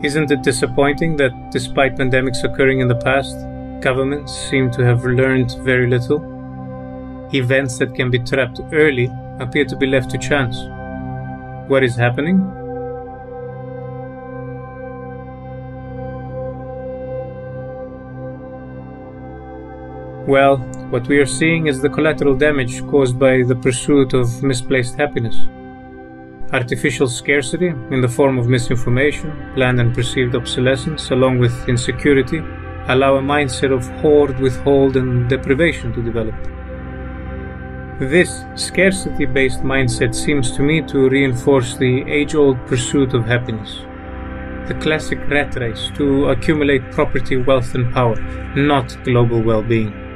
Isn't it disappointing that despite pandemics occurring in the past, governments seem to have learned very little? Events that can be trapped early appear to be left to chance. What is happening? Well, what we are seeing is the collateral damage caused by the pursuit of misplaced happiness. Artificial scarcity, in the form of misinformation, planned and perceived obsolescence, along with insecurity, allow a mindset of hoard, withhold, and deprivation to develop. This scarcity based mindset seems to me to reinforce the age old pursuit of happiness. The classic rat race to accumulate property, wealth, and power, not global well being.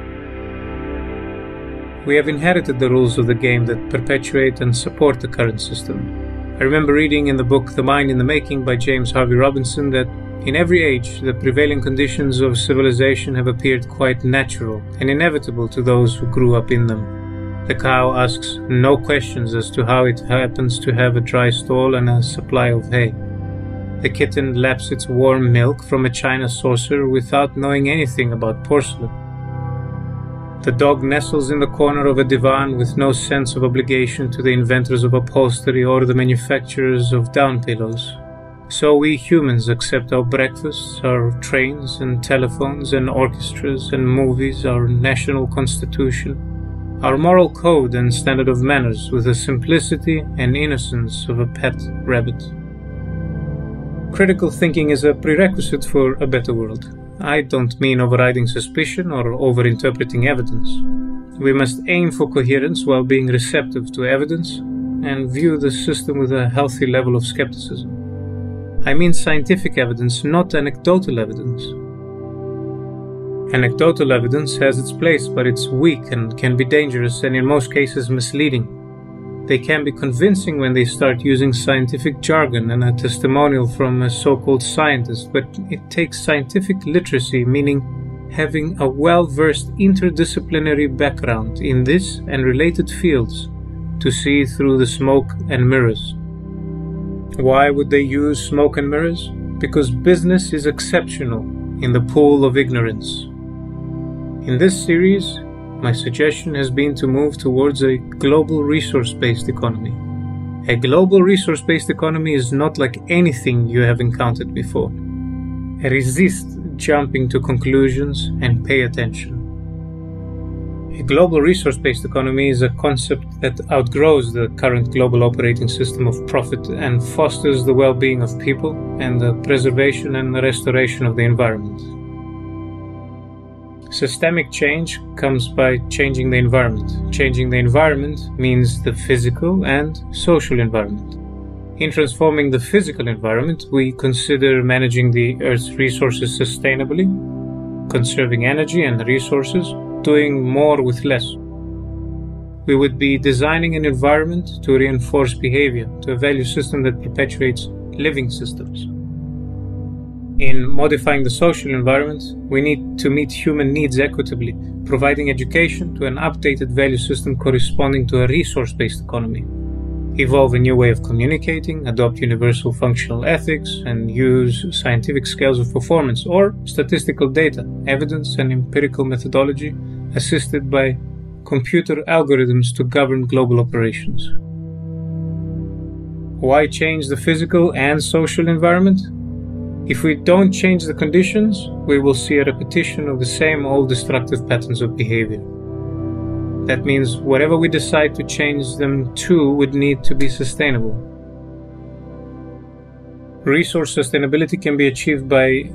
We have inherited the rules of the game that perpetuate and support the current system. I remember reading in the book The Mind in the Making by James Harvey Robinson that in every age, the prevailing conditions of civilization have appeared quite natural and inevitable to those who grew up in them. The cow asks no questions as to how it happens to have a dry stall and a supply of hay. The kitten laps its warm milk from a china saucer without knowing anything about porcelain. The dog nestles in the corner of a divan with no sense of obligation to the inventors of upholstery or the manufacturers of down pillows. So we humans accept our breakfasts, our trains and telephones and orchestras and movies, our national constitution, our moral code and standard of manners with the simplicity and innocence of a pet rabbit. Critical thinking is a prerequisite for a better world. I don't mean overriding suspicion or overinterpreting evidence. We must aim for coherence while being receptive to evidence and view the system with a healthy level of skepticism. I mean scientific evidence, not anecdotal evidence. Anecdotal evidence has its place, but it's weak and can be dangerous and in most cases misleading. They can be convincing when they start using scientific jargon and a testimonial from a so called scientist, but it takes scientific literacy, meaning having a well versed interdisciplinary background in this and related fields, to see through the smoke and mirrors. Why would they use smoke and mirrors? Because business is exceptional in the pool of ignorance. In this series, my suggestion has been to move towards a global resource based economy. A global resource based economy is not like anything you have encountered before. Resist jumping to conclusions and pay attention. A global resource based economy is a concept that outgrows the current global operating system of profit and fosters the well being of people and the preservation and restoration of the environment. Systemic change comes by changing the environment. Changing the environment means the physical and social environment. In transforming the physical environment, we consider managing the Earth's resources sustainably, conserving energy and resources, doing more with less. We would be designing an environment to reinforce behavior, to a value system that perpetuates living systems. In modifying the social environment, we need to meet human needs equitably, providing education to an updated value system corresponding to a resource based economy. Evolve a new way of communicating, adopt universal functional ethics, and use scientific scales of performance or statistical data, evidence, and empirical methodology assisted by computer algorithms to govern global operations. Why change the physical and social environment? If we don't change the conditions, we will see a repetition of the same old destructive patterns of behavior. That means whatever we decide to change them to would need to be sustainable. Resource sustainability can be achieved by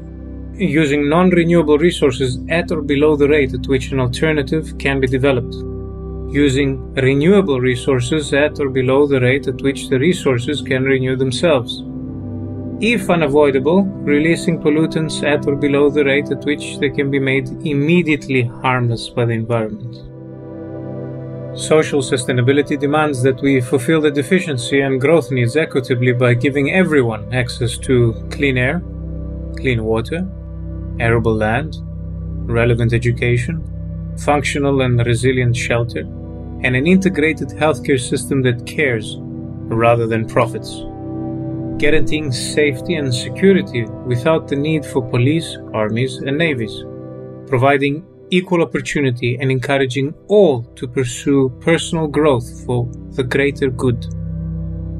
using non renewable resources at or below the rate at which an alternative can be developed, using renewable resources at or below the rate at which the resources can renew themselves if unavoidable, releasing pollutants at or below the rate at which they can be made immediately harmless by the environment. Social sustainability demands that we fulfill the deficiency and growth needs equitably by giving everyone access to clean air, clean water, arable land, relevant education, functional and resilient shelter, and an integrated healthcare system that cares rather than profits. Guaranteeing safety and security without the need for police, armies, and navies, providing equal opportunity and encouraging all to pursue personal growth for the greater good,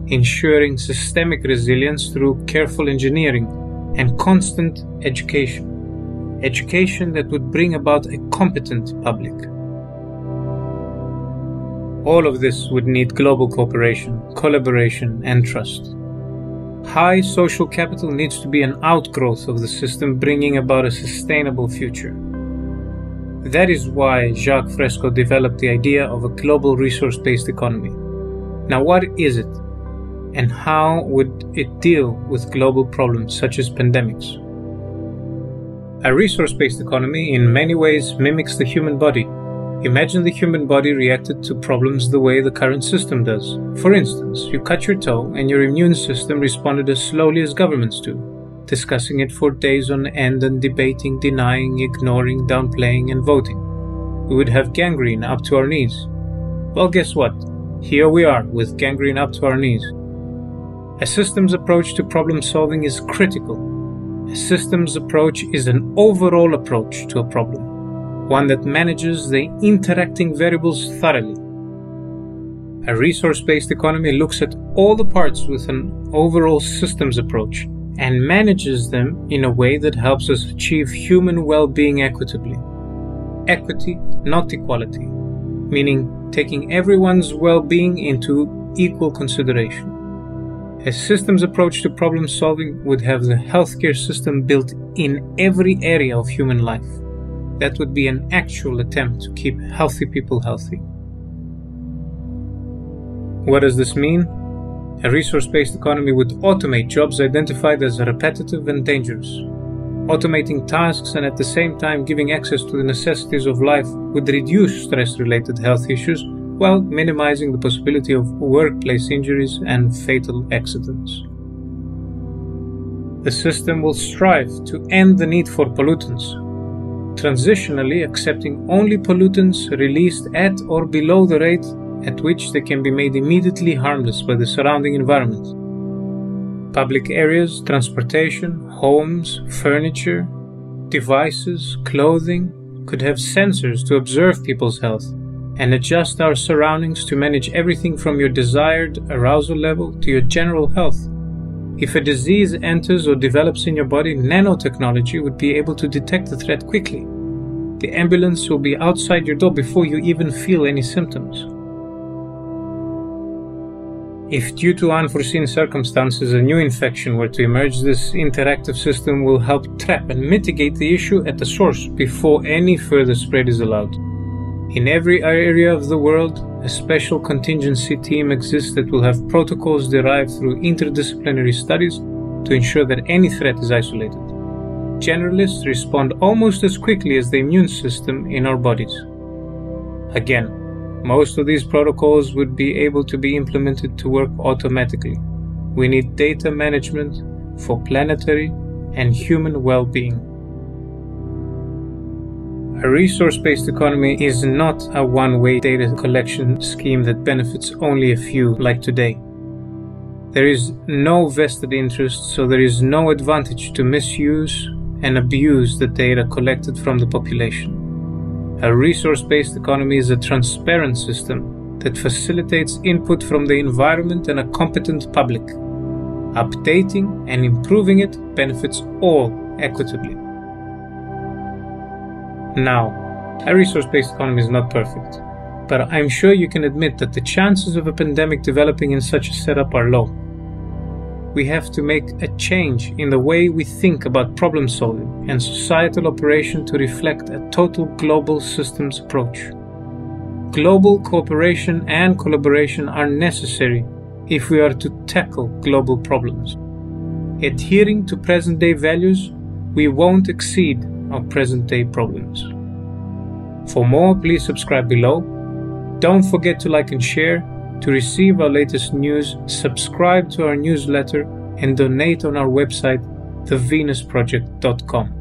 ensuring systemic resilience through careful engineering and constant education, education that would bring about a competent public. All of this would need global cooperation, collaboration, and trust. High social capital needs to be an outgrowth of the system, bringing about a sustainable future. That is why Jacque Fresco developed the idea of a global resource based economy. Now, what is it? And how would it deal with global problems such as pandemics? A resource based economy in many ways mimics the human body. Imagine the human body reacted to problems the way the current system does. For instance, you cut your toe and your immune system responded as slowly as governments do discussing it for days on end and debating, denying, ignoring, downplaying, and voting. We would have gangrene up to our knees. Well, guess what? Here we are with gangrene up to our knees. A systems approach to problem solving is critical. A systems approach is an overall approach to a problem, one that manages the interacting variables thoroughly. A resource based economy looks at all the parts with an overall systems approach and manages them in a way that helps us achieve human well being equitably. Equity, not equality, meaning taking everyone's well being into equal consideration. A systems approach to problem solving would have the healthcare system built in every area of human life. That would be an actual attempt to keep healthy people healthy. What does this mean? A resource based economy would automate jobs identified as repetitive and dangerous. Automating tasks and at the same time giving access to the necessities of life would reduce stress related health issues while minimizing the possibility of workplace injuries and fatal accidents. The system will strive to end the need for pollutants, transitionally accepting only pollutants released at or below the rate at which they can be made immediately harmless by the surrounding environment. Public areas, transportation, homes, furniture, devices, clothing could have sensors to observe people's health and adjust our surroundings to manage everything from your desired arousal level to your general health. If a disease enters or develops in your body, nanotechnology would be able to detect the threat quickly. The ambulance will be outside your door before you even feel any symptoms. If due to unforeseen circumstances a new infection were to emerge, this interactive system will help trap and mitigate the issue at the source before any further spread is allowed. In every area of the world, a special contingency team exists that will have protocols derived through interdisciplinary studies to ensure that any threat is isolated. Generalists respond almost as quickly as the immune system in our bodies. Again, most of these protocols would be able to be implemented to work automatically. We need data management for planetary and human well being. A resource based economy is not a one way data collection scheme that benefits only a few like today. There is no vested interest, so there is no advantage to misuse and abuse the data collected from the population. A resource based economy is a transparent system that facilitates input from the environment and a competent public. Updating and improving it benefits all equitably. Now, a resource based economy is not perfect, but I'm sure you can admit that the chances of a pandemic developing in such a setup are low we have to make a change in the way we think about problem solving and societal operation to reflect a total global systems approach. Global cooperation and collaboration are necessary if we are to tackle global problems. Adhering to present day values, we won't exceed our present day problems. For more, please subscribe below. Don't forget to like and share to receive our latest news, subscribe to our newsletter and donate on our website, thevenusproject.com.